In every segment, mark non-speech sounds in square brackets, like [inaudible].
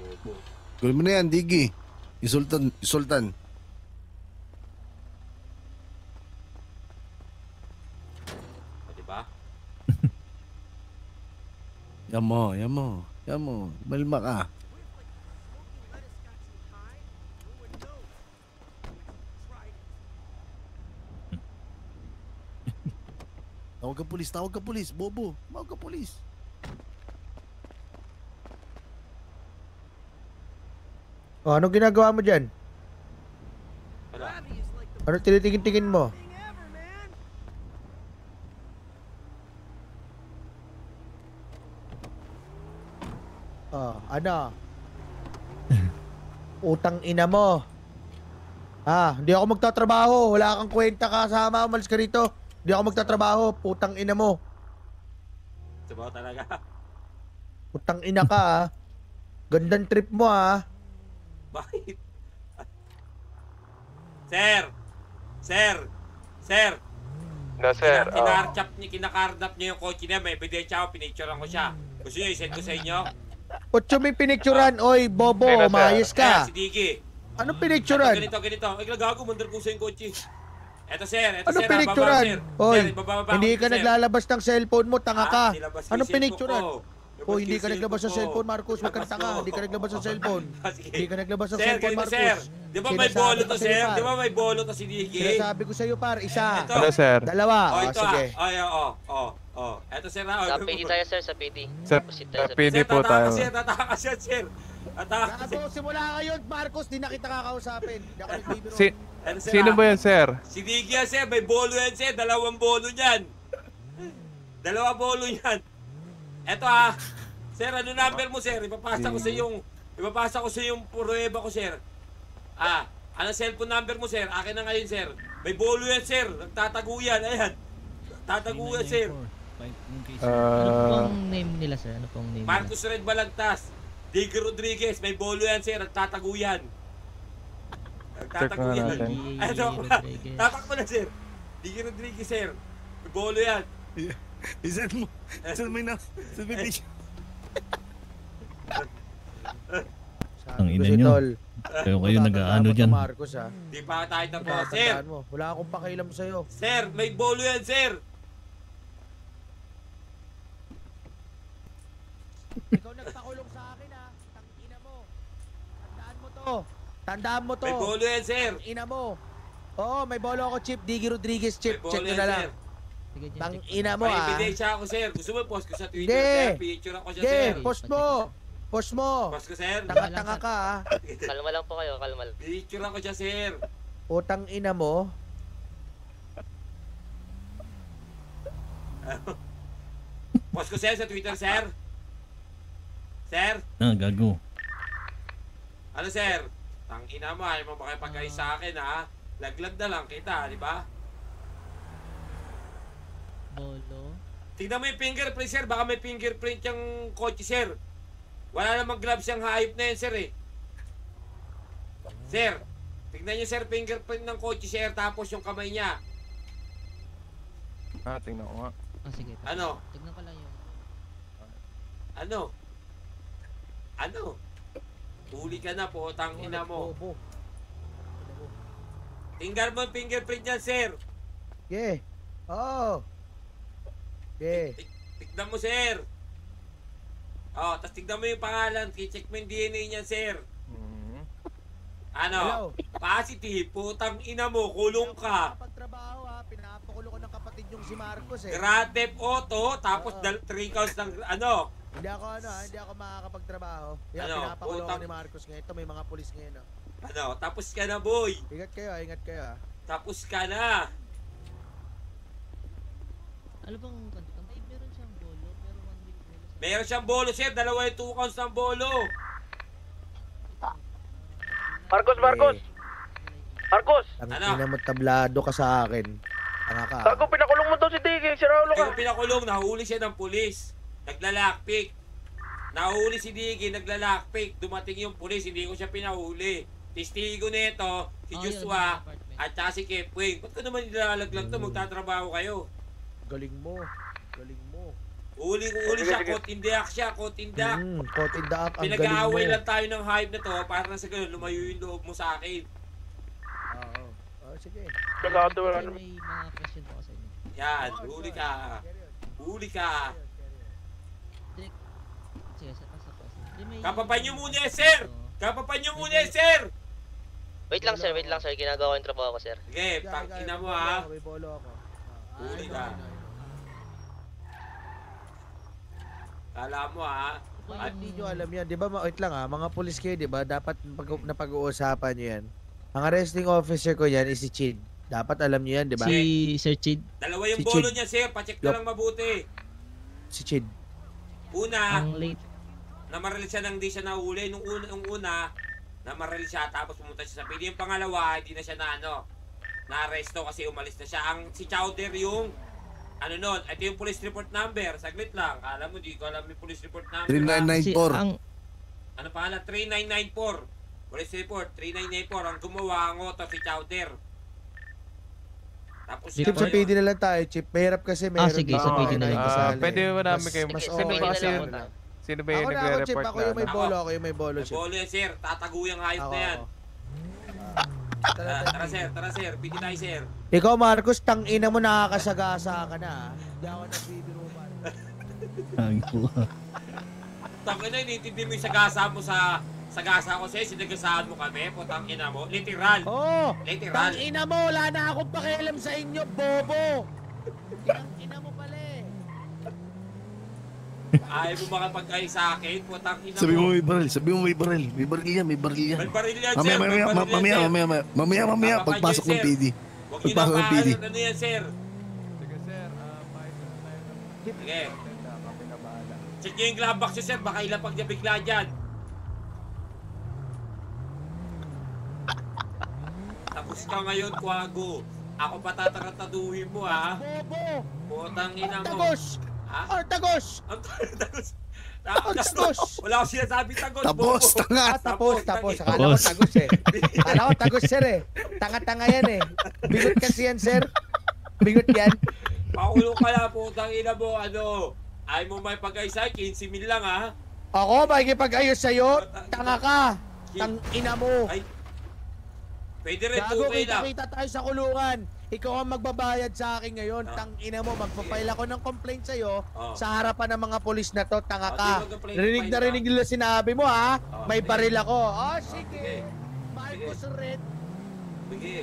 Bobo. Gawin mo na yan, Digi. Isultan, isultan. O, diba? [laughs] Yan mo, yan mo. Yan mo. Malma ka. [laughs] Tawag ka pulis, tawag ka pulis, bobo. Tawag ka pulis. O, anong ginagawa mo dyan? Ano? Ano tinitingin-tingin mo? Oh, ano? [laughs] Utang ina mo. Ah, hindi ako magtatrabaho. Wala kang kwenta kasama. Umalis ka rito. Hindi ako magtatrabaho. Putang ina mo. Sabaw talaga. Putang ina ka ah. Gandang trip mo ah. Bakit? Sir! Sir! Sir! No, sir. Kina- Oh. Kinarchap niya, kinakarnap niya yung kotse niya. May ebidensya ako, pinicturean ko siya. Gusto niyo, i-send ko sa inyo? Kutso may pinicturan. Oy, bobo, sir? umayos Ayan, ka. si Digi. Anong Ito, pinicturan? ganito, ganito. Ay, gago, mandar ko sa yung kotse. Eto, sir. Eto, Anong sir. ah, pinicturan? baba, sir. Hoy, Sir, ibababa hindi ka sir. naglalabas ng cellphone mo, tanga Ah, ka. nilabas ko Anong yung pinicturan? cellphone ko. Oh, hindi ka naglabas ng cellphone, Marcos. Huwag kang tanga. Hindi ka naglabas ng cellphone. [laughs] Ah. Hindi ka naglabas Sir, cellphone, Marcos. sir. Di ba may bolo to, sir? Di ba may bolo to si Digi? Sinasabi ko sa'yo, par. Isa. Ito. Ano, sir? Dalawa. Oh, Oh, ito sige. ah. Ay, oo, oo, oo. Eto, sir. ah. Sa Oh, PD tayo sir, sa PD. Sa, Proceed sa sa PD Sir, po tataka tayo. Sir, tataka siya, sir. Tataka Gago, sir. simula ngayon, Marcos, di na kita kakausapin. Hindi ako [laughs] nagbibiro. Sir, sino ah. ba yan, sir? Si Digi yan, sir. May bolo yan, sir. Dalawang bolo niyan. Dalawa bolo niyan. Eto ah. Sir, ano number mo, sir? Ipapasa ko sa yung ipapasa ko sa yung prueba ko, sir. Ah, ano cellphone number mo, sir? Akin na ngayon, sir. May bolo yan, sir. Nagtatago yan. Ayan. Tatago yan, sir. ano Ah, pong name nila sir? Ano pong name Marcos Red Balagtas. Dig Rodriguez. May bolo yan, sir. Nagtatago yan. Nagtatago yan. Rodriguez. Tatak mo na, sir. Dig Rodriguez, sir. May bolo yan. Isan mo. Isan mo na. Isan mo yung Sabi Ang ina si nyo. Kayo kayo to, dyan. Marcos, ha. Di pa tayo tapos. Sir, mo. Wala akong pakialam sa'yo. sir, may bolo yan, sir. Ikaw nagpakulong sa akin, ha. Tangina mo. Tandaan mo to. Tandaan mo to. May bolo yan, sir. Ina mo. Oo, may bolo ako, Chip. Digi Rodriguez, May Chip. bolo Check nyo yan, na lang. sir. Tang ina mo, ah. ebidensya ako, sir. Gusto mo, post ko sa Twitter, Hindi. sir. Picture ako siya, Ge, sir. post mo. Post mo. Post ko, sir. Tanga-tanga ka, ha. Kalma lang po kayo, kalma lang. Picture ako siya, sir. Utang ina mo. [laughs] Post ko, sir, sa Twitter, sir. Sir, Ah, gago. ano, sir? Tang ina mo, ayaw mo makipag-ayos sa akin, ha? Laglag na lang kita, di ba? Bolo. Tignan mo yung fingerprint, sir. Baka may fingerprint yung kotse, sir. Wala namang gloves yung hayop na yan, sir, eh. Sir, tignan niyo, sir, fingerprint ng kotse, sir. Tapos yung kamay niya. ah, tingnan ko nga. Ah, sige. Ano? Tignan ko lang yung... Ano? Ano? Huli ka na po, tang ina mo. Bobo. Tingnan mo yung fingerprint niya, sir. Ge. Oo. Ge. Tik- Tignan mo, sir. Oh, tapos tignan mo yung pangalan. Check mo yung DNA niya, sir. Hmm. Ano? Hello. Positive, putang ina mo, kulong ka. Pagtrabaho ha, pinapakulo ko ng kapatid yung si Marcos eh. Grand Theft Auto, tapos Oo. dal- three counts ng ano. Hindi ako ano, hindi ako makakapagtrabaho. Yan, Ano, pinapakulo ko ni Marcos ngayon. Ito may mga pulis ngayon. Oh. Ano, tapos ka na, boy. Ingat kayo, ha, ingat kayo ha. Tapos ka na. Ano bang... May meron siyang bolo, pero one week bolo sa... Meron siyang bolo, sir. Dalawa yung two counts ng bolo. Marcos, Marcos! Marcos! Ang Ano? ina mo tablado ka sa akin. Tanga ka. Gago, pinakulong mo daw si Diggy. Si Raulo ka. Pero pinakulong, nahuli siya ng pulis. Naglalakpik. Nahuli si Diggy, naglalakpik. Dumating yung pulis, hindi ko siya pinahuli. Testigo nito, si Oh, yun, Joshua, yung apartment. at saka si Kepwing. Ba't ko naman nilalaglag to? Hmm. Magtatrabaho kayo. Galing mo. Galing mo. Uli, uli Sige, siya, sige. kotindak siya, kotindak. Hmm, caught in the act. Ang galing mo. Pinag-aaway lang tayo ng hype na to para na sa ganun, lumayo yung loob mo sa akin. Oo. Oh, sige. Nagkakatawa Sir, naman. may mga question ako sa inyo. Yan, huli ka. Huli ka. Kapapan nyo muna eh, sir! Kapapan nyo muna eh, sir! Wait lang sir, wait lang sir. Ginagawa ko yung trabaho ko sir. Sige, tang kaya, ina mo ha. ako, May bolo ako. Ah, Huli ayun, ka. Kala mo ha. At hindi nyo alam yan, di ba? ma- Wait lang ah, mga pulis kayo, di ba? Dapat pag napag-uusapan nyo yan. Ang arresting officer ko yan is si Chid. Dapat alam nyo yan, di ba? Si Sir Chid. Dalawa yung Si bolo Chid. niya, sir. Pacheck Yup. na lang mabuti. Si Chid. Una, Ang late. namaril siya nang di siya nahuli. Nung una, nung una namaril siya tapos pumunta siya sa PD. Yung pangalawa, hindi na siya na ano, na-arresto kasi umalis na siya. Ang si Chowder yung ano nun, ito yung police report number. Saglit lang. Alam mo, di ko alam yung police report number. ha? Si, 3994. ang, Ano pa 3994. Police report, 3994. Ang gumawa ang auto si Chowder. Tapos Chip siya sa PD na lang tayo, Chip. Mahirap kasi meron. sige, sa PD na ako lang. na Ah, kasali. pwede ba namin Mas- kayo? mas PD na kasi yun. Sino ba Ako yung na ako, Chip. nagre-report Ako yung may Ako. bolo. Ako yung may bolo, May Chip. bolo yan, sir. Tatago yung hayop Ako, na yan. ako. Tara, tara, sir. Tara, sir. PD tayo, sir. Ikaw, Marcos, tang ina mo nakakasagasa ka na. ah. Hindi ako nagbibiro, Marcos. Tangin na, inintindi mo yung sagasa mo sa sagasa ko sa'yo. Sinagasaan mo kami. Putang ina mo. Literal. Oh! Literal. Tang ina mo, wala na akong pakialam sa inyo, bobo! Tang ina mo. Ayaw mo makapagkain sa akin. Putang ina Sabi mo may baril, sabi mo may baril. May baril yan, may baril yan. May baril yan, sir. Mamaya, May mamaya, baril ma- yan, mamaya, mamaya, mamaya, mamaya, mamaya, Papakan pagpasok ng sir. PD. Huwag niyo na Pagpasok ng PD. paalan. Ano yan, sir? Sige sir, ah, pakita na tayo ng Sige. tenda. Kami na bahala. Check niyo yung glove box niyo, sir. Baka ilapag niya bigla dyan. Tapos ka ngayon, Kwago. Ako pa tatarataduhin mo, ha? Bobo! Putang ina mo. Artagos! Ha? Artagos! Ang [laughs] tagos. Tagos! Wala akong sinasabi tagos. Tapos, bobo. tanga. Ah, tapos, tapos. Tapos. Akala ko tagos eh. Akala ko tagos, sir eh. Tanga-tanga yan eh. Bigot kasi yan, sir. Bigot yan. Pakulo ka na, putang ina mo. Ano? Ay mo may pag-ayos 15 mil lang, ha? Ako, makikipag-ayos sa'yo. Tanga ka. Tang ina mo. Ay. Pwede rin, Gago, 2K lang. kita-kita tayo sa kulungan. Ikaw ang magbabayad sa akin ngayon. Ah. Tang ina mo, magpapail ako ng complaint sa'yo Oh. sa harapan ng mga polis na to. Tanga Oh, ka. mag-complaint, Rinig na rinig nila sinabi mo ha. Oh, May baril ako. Oh, Sige. sige. Marcos Red. Sige.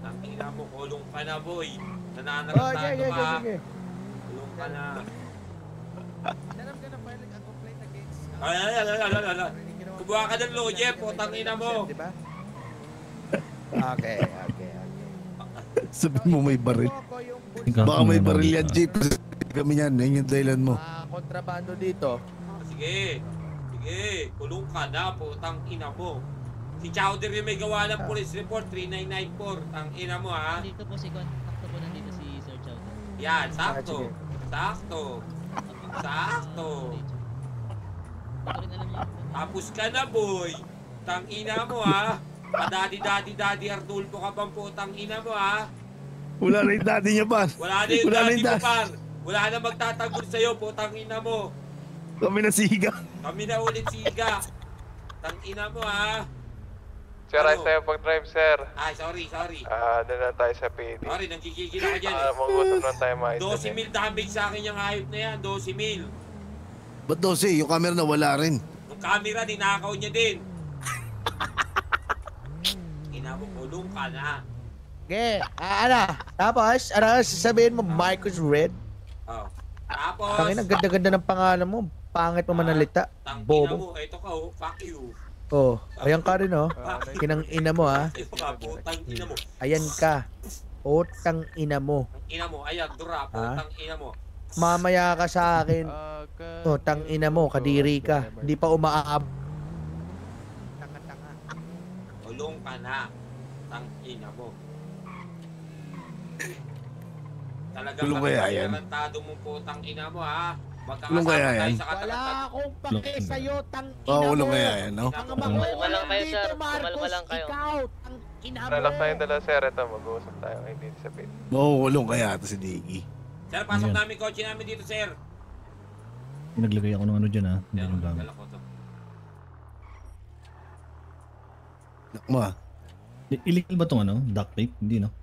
Nakina mo, kulong ka na, boy. Oh, Nananarap sige, tayo sige, ka. sige. Kulong ka na. Sarap ka na file a complaint against... Ay, ay. Rinig ka naman- Kumuha ka ng lawyer, putang ina mo. Diba? Okay, okay, okay. Sabi mo may baril. Baka may baril yan, Jeep. Kami yan, yun yung dahilan mo. Ah, kontrabando dito. Sige. Sige. Kulong ka na, putang ina mo. Si Chowder yung may gawa ng police report, 3994. Ang ina mo, ha? Nandito po si kontakto po nandito si Sir Chowder. Yan, Ah, sakto. sige. Sakto. Sakto. Tapos ka na, boy. Tang ina mo, ha? Padadi, dadi, dadi, Artulfo ka pang putang ina mo, ha? Wala na yung daddy niya pa. Wala na yung Wala na yung mo, par. Wala na magtatagol sa'yo, putang ina mo. Kami na siga. Kami na ulit siga. Tang ina mo, ha? Sir, Ano? ayos tayo pag-drive, sir. Ay, sorry, sorry. Ah, doon na tayo sa PD. Sorry, nagkikigil ako dyan, Ah, eh. mag-usap na tayo mga 12 mil damage sa akin yung hayop na yan, 12 mil. Ba't 12? Yung camera na wala rin. Yung camera, ninakaw niya din. [laughs] Ina mo, kulong ka na. Okay, ah, ano? Tapos, ano sasabihin mo, Marcos Red? Oh. Tapos, Tangin, ang ganda-ganda ng pangalan mo. Pangit mo manalita. ina Bobo. mo, eto ka, oh, fuck you. Oh, ayan ka rin oh. Ah, Kinang ina mo ha. [laughs] Mo. Ayan ka. Otang ina mo. Ina mo, ayan, dura, putang ina mo. Mamaya ka sa akin. Aga- Oh, tang ina mo, kadiri ka. Hindi pa umaab. Tanga-tanga. Kulong ka na. Tang ina mo. Talagang Kulong kaya yan? katarantado mo putang ina mo ha. Magkakasama kaya tayo yan? sa Wala akong pake sa'yo, tang ina Oo, mo. ulo kaya yan, no? Ang Kumalma lang kayo, sir. Kumalma lang kayo. ikaw, tang ina mo. Relax tayong dala, sir. Ito, mag-uusap tayo ngayon dito sa PD. Makukulong kaya ito si Diggy. Sir, pasok Ano yan? namin kotse namin dito, sir. Naglagay ako ng ano dyan ha. Hindi Sir, yung gamit. dala ko to. Nak mo ah. Illegal ba tong ano? Duct tape? Hindi no?